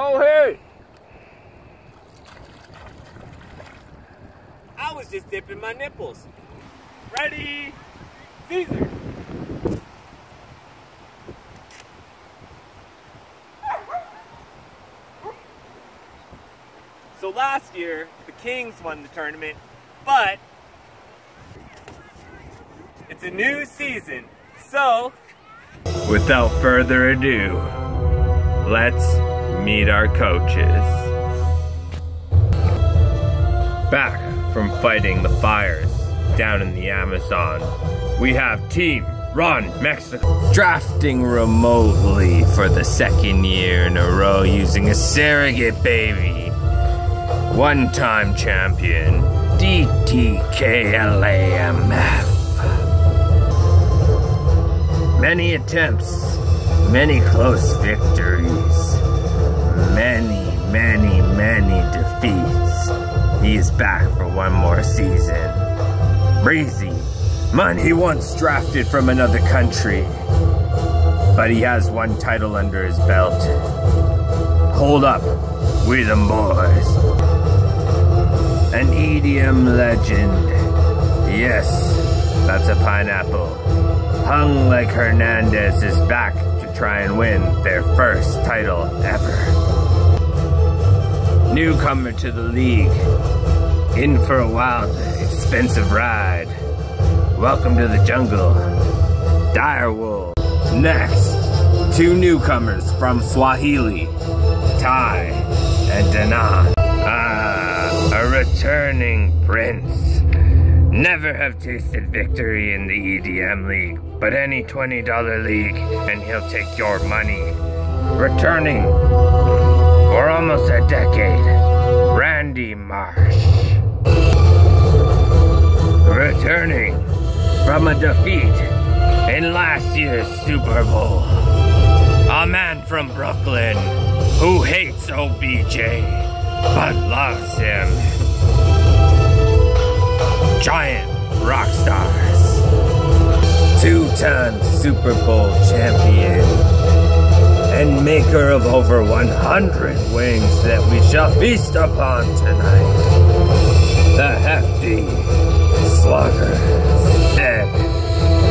Oh, hey! I was just dipping my nipples. Ready? Caesar. So last year, the Kings won the tournament, but it's a new season. So, Without further ado, let's meet our coaches. Back from fighting the fires down in the Amazon, we have Team Ron Mexico drafting remotely for the second year in a row using a surrogate baby. One time champion, DTKLAMF. Many attempts, many close victories, many, many, many defeats. He is back for one more season. Breezy, he once drafted from another country, but he has one title under his belt. Hold up, we the boys. An EDM legend. Yes, that's a pineapple. Hung like Hernandez is back to try and win their first title ever. Newcomer to the league, in for a wild, expensive ride. Welcome to the jungle, Direwolf. Next, two newcomers from Swahili, Ty and Danan. Ah, a returning prince. Never have tasted victory in the EDM league, but any $20 league and he'll take your money. Returning Returning from a defeat in last year's Super Bowl. A man from Brooklyn who hates OBJ but loves him giant rock stars. Two-time Super Bowl champion and maker of over 100 wings that we shall feast upon tonight. The hefty slugger and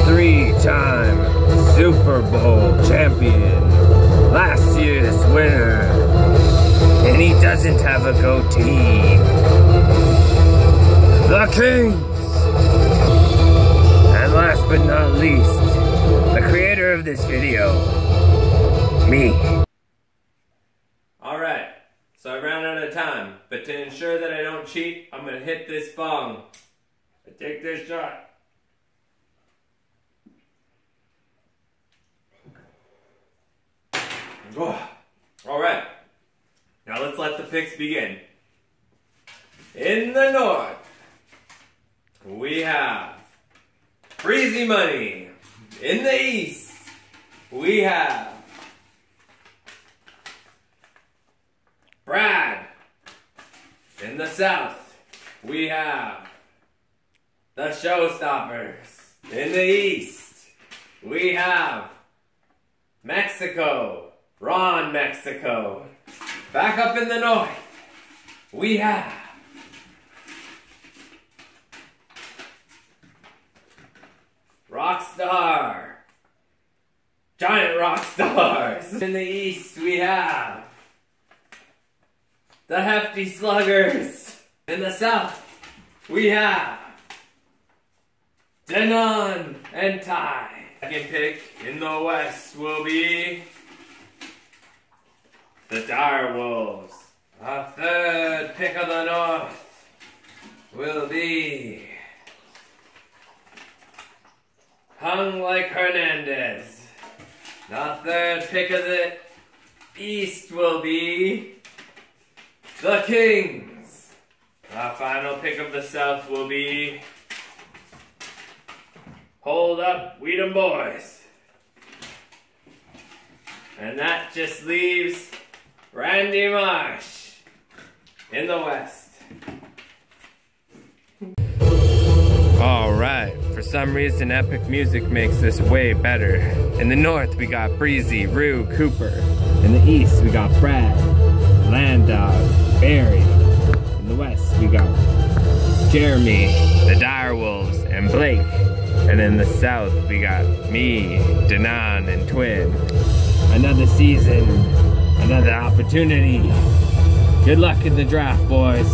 three-time Super Bowl champion, last year's winner, and he doesn't have a goatee. The Kings! And last but not least, the creator of this video, me. Alright, so I ran out of time, but to ensure that I don't cheat, I'm gonna hit this bong. I take this shot. Alright, now let's let the picks begin. In the north, we have Breezy Money. In the east, we have Brad. In the south, we have the Showstoppers. In the east, we have Mexico. Ron, Mexico. Back up in the north, we have Rockstar. Giant rock stars. In the east, we have the Hefty Sluggers. In the south, we have Denon and Ty. Second pick in the west will be the Dire Wolves. Our third pick of the north will be Hung like Hernandez. The third pick of the east will be the Kings. Our final pick of the south will be Hold up, Weedham Boys. And that just leaves Randy Marsh in the west. Alright, for some reason Epic Music makes this way better. In the north we got Breezy, Rue, Cooper. In the east we got Brad, Barry. In the west, we got Jeremy, the Direwolves, and Blake. And in the south, we got me, Danan, and Twin. Another season, another opportunity. Good luck in the draft, boys.